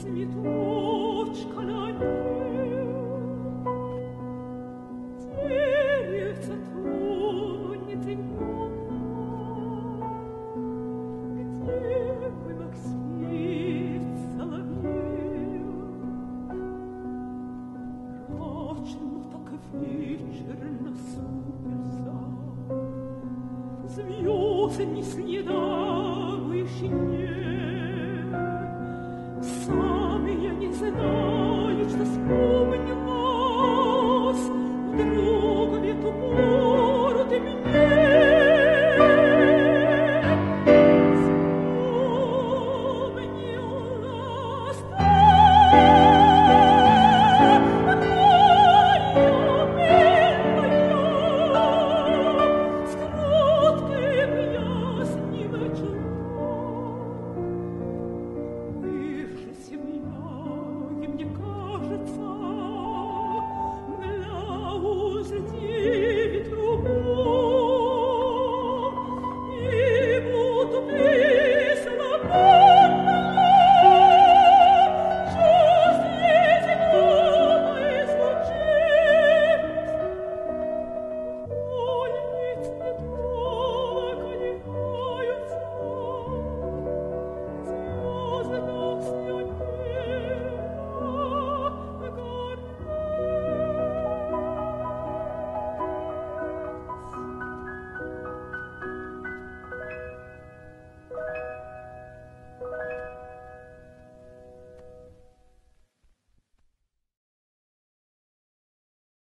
цветочка звёзд ни следа выше нет. Сам я не знаю, Did?